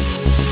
you